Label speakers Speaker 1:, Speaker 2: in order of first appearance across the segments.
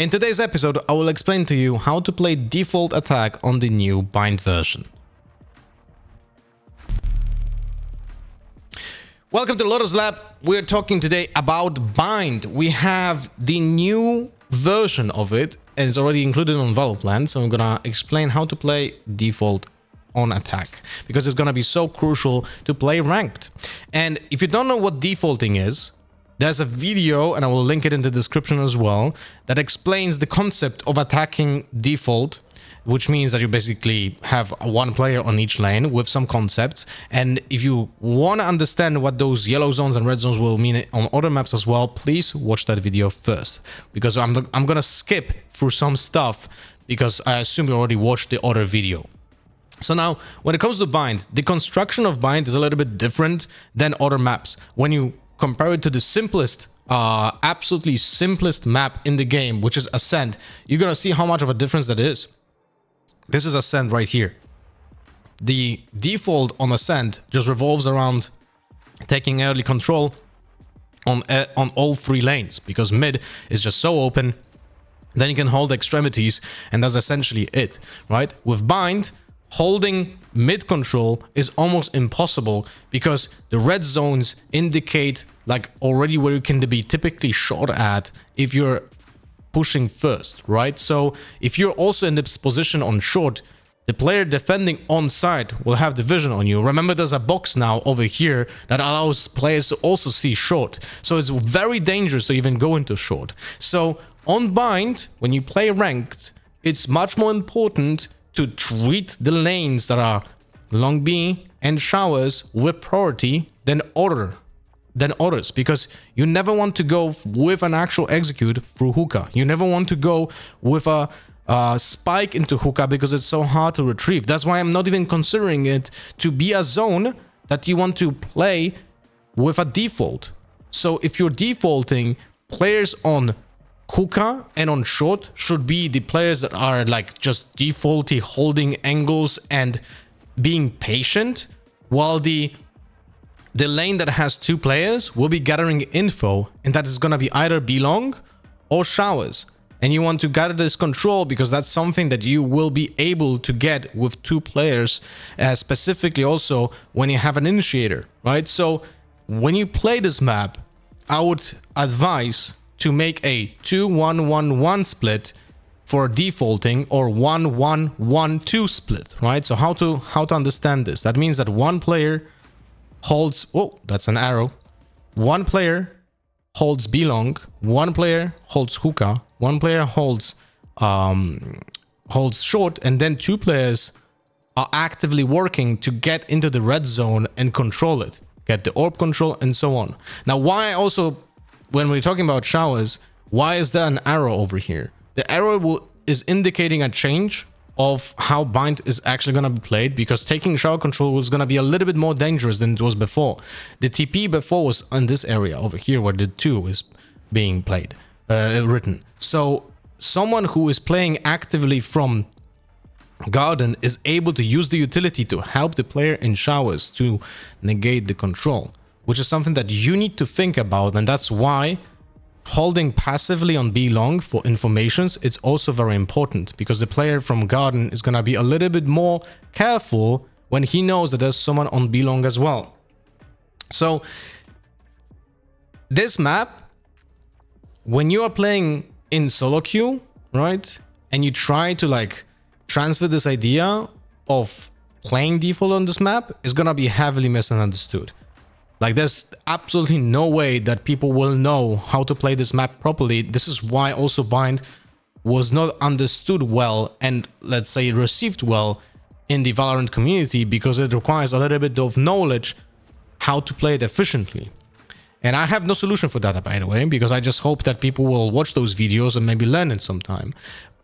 Speaker 1: In today's episode, I will explain to you how to play default attack on the new bind version. Welcome to Lothar's Lab. We're talking today about bind. We have the new version of it and it's already included on Valoplant. So I'm gonna explain how to play default on attack because it's gonna be so crucial to play ranked. And if you don't know what defaulting is, there's a video, and I will link it in the description as well, that explains the concept of attacking default, which means that you basically have one player on each lane with some concepts. And if you want to understand what those yellow zones and red zones will mean on other maps as well, please watch that video first. Because I'm, I'm going to skip through some stuff because I assume you already watched the other video. So now, when it comes to bind, the construction of bind is a little bit different than other maps. When you compare it to the simplest uh, absolutely simplest map in the game, which is Ascent, you're gonna see how much of a difference that is. This is Ascent right here. The default on Ascent just revolves around taking early control on uh, on all three lanes because mid is just so open. Then you can hold extremities, and that's essentially it, right? With bind, holding mid control is almost impossible because the red zones indicate like already where you can be typically shot at if you're pushing first, right? So if you're also in this position on short, the player defending on side will have the vision on you. Remember, there's a box now over here that allows players to also see short. So it's very dangerous to even go into short. So on bind, when you play ranked, it's much more important to treat the lanes that are long B and showers with priority than order than others because you never want to go with an actual execute through hookah. You never want to go with a spike into hookah because it's so hard to retrieve. That's why I'm not even considering it to be a zone that you want to play with a default. So if you're defaulting, players on hookah and on short should be the players that are like just defaulty holding angles and being patient while the the lane that has two players will be gathering info and that is going to be either B long or showers. And you want to gather this control because that's something that you will be able to get with two players uh, specifically also when you have an initiator right? So when you play this map i would advise to make a 2-1-1-1 split for defaulting or 1-1-1-2 split, right? So how to how to understand this? That means that one player holds oh, that's an arrow. One player holds B long, one player holds hookah, one player holds um holds short and then two players are actively working to get into the red zone and control it, get the orb control and so on. Now why I also when we're talking about showers, why is there an arrow over here? The arrow will, is indicating a change of how bind is actually going to be played because taking shower control was going to be a little bit more dangerous than it was before. The TP before was in this area over here where the 2 is being played, uh, written. So someone who is playing actively from Garden is able to use the utility to help the player in showers to negate the control which is something that you need to think about. And that's why holding passively on B long for informations, it's also very important because the player from Garden is going to be a little bit more careful when he knows that there's someone on B long as well. So this map, when you are playing in solo queue, right? And you try to like transfer this idea of playing default on this map is going to be heavily misunderstood. Like there's absolutely no way that people will know how to play this map properly. This is why also Bind was not understood well and let's say received well in the Valorant community because it requires a little bit of knowledge how to play it efficiently. And I have no solution for that, by the way, because I just hope that people will watch those videos and maybe learn it sometime.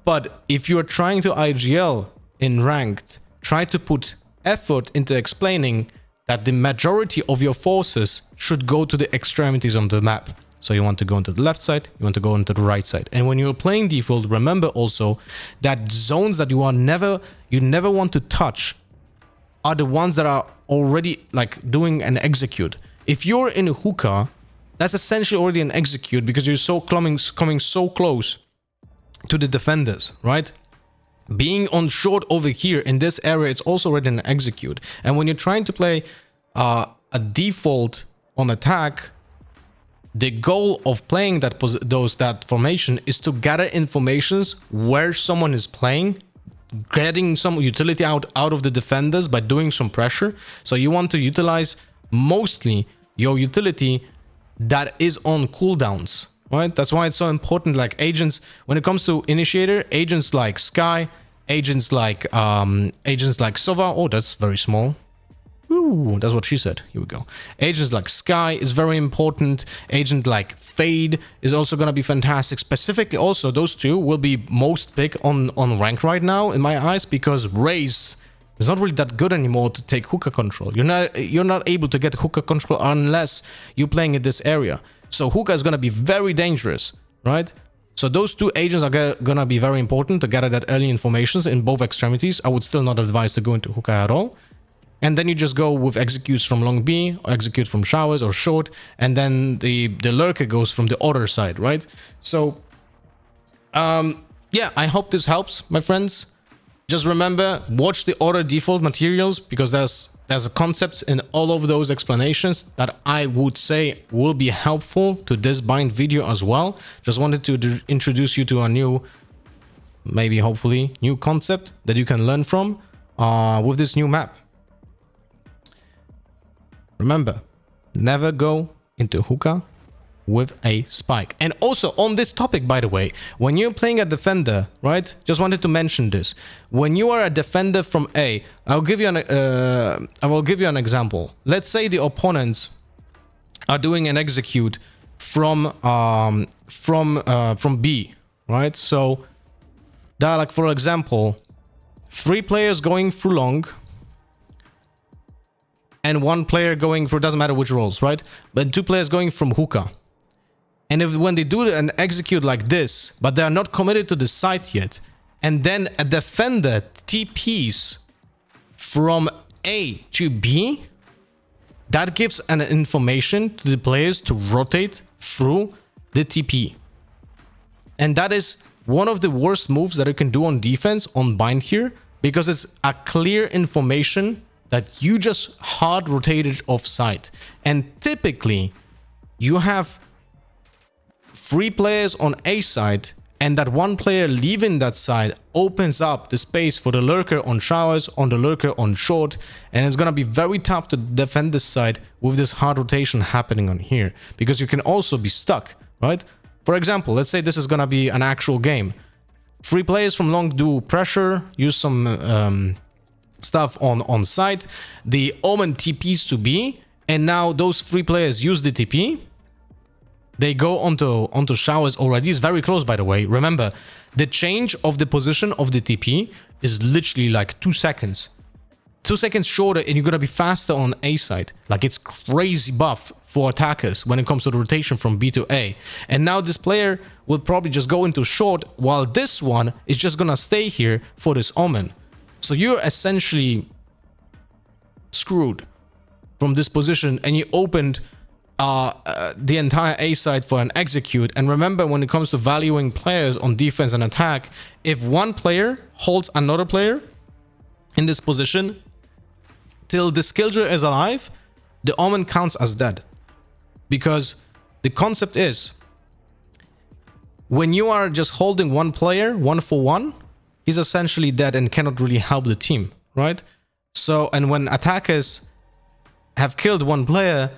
Speaker 1: But if you're trying to IGL in ranked, try to put effort into explaining that the majority of your forces should go to the extremities on the map. So you want to go into the left side, you want to go into the right side. And when you're playing default, remember also that zones that you are never, you never want to touch are the ones that are already like doing an execute. If you're in a hookah, that's essentially already an execute because you're so coming, coming so close to the defenders, right? Being on short over here in this area, it's also already an execute. And when you're trying to play uh, a default on attack, the goal of playing that those that formation is to gather informations where someone is playing getting some utility out out of the defenders by doing some pressure so you want to utilize mostly your utility that is on cooldowns right that's why it's so important like agents when it comes to initiator agents like Skye, agents like um agents like sova oh that's very small Ooh, that's what she said. Here we go. Agents like Skye is very important. Agent like Fade is also going to be fantastic. Specifically, also, those two will be most big on, on rank right now, in my eyes, because Raze is not really that good anymore to take hookah control. You're not, you're not able to get hookah control unless you're playing in this area. So hookah is going to be very dangerous, right? So those two agents are going to be very important to gather that early information in both extremities. I would still not advise to go into hookah at all. And then you just go with executes from long B, or execute from showers or short, and then the, the lurker goes from the other side, right? So, um, yeah, I hope this helps, my friends. Just remember, watch the other default materials because there's there's a concept in all of those explanations that I would say will be helpful to this bind video as well. Just wanted to introduce you to a new, maybe hopefully, new concept that you can learn from uh, with this new map. Remember, never go into hookah with a spike. And also on this topic, by the way, when you're playing a defender, right? Just wanted to mention this. When you are a defender from A, I'll give you an uh, I will give you an example. Let's say the opponents are doing an execute from um, from uh, from B, right? So that like for example, three players going through long and one player going for doesn't matter which roles, right? But two players going from hookah. And if when they do an execute like this, but they are not committed to the site yet, and then a defender TPs from A to B, that gives an information to the players to rotate through the TP. And that is one of the worst moves that you can do on defense on bind here because it's a clear information that you just hard rotated offside. And typically, you have three players on A side and that one player leaving that side opens up the space for the lurker on showers, on the lurker on short, and it's gonna be very tough to defend this side with this hard rotation happening on here, because you can also be stuck, right? For example, let's say this is gonna be an actual game. Three players from long do pressure, use some um, stuff on, on site. The Omen TPs to B, and now those three players use the TP. They go onto, onto showers already. It's very close, by the way. Remember, the change of the position of the TP is literally like two seconds. Two seconds shorter and you're gonna be faster on A side. Like it's crazy buff for attackers when it comes to the rotation from B to A. And now this player will probably just go into short while this one is just gonna stay here for this Omen. So you're essentially screwed from this position and you opened uh, the entire A side for an execute. And remember, when it comes to valuing players on defense and attack, if one player holds another player in this position till the skillger is alive, the Omen counts as dead. Because the concept is when you are just holding one player one for one, he's essentially dead and cannot really help the team, right? So, and when attackers have killed one player,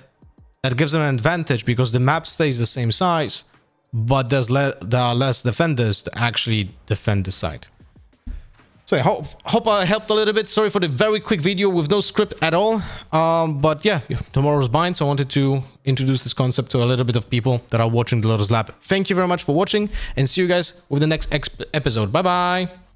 Speaker 1: that gives them an advantage because the map stays the same size, but there's there are less defenders to actually defend the site. So I hope, hope I helped a little bit. Sorry for the very quick video with no script at all. Um, but yeah, tomorrow's bind, so I wanted to introduce this concept to a little bit of people that are watching the Lothar's Lab. Thank you very much for watching and see you guys with the next episode. Bye-bye.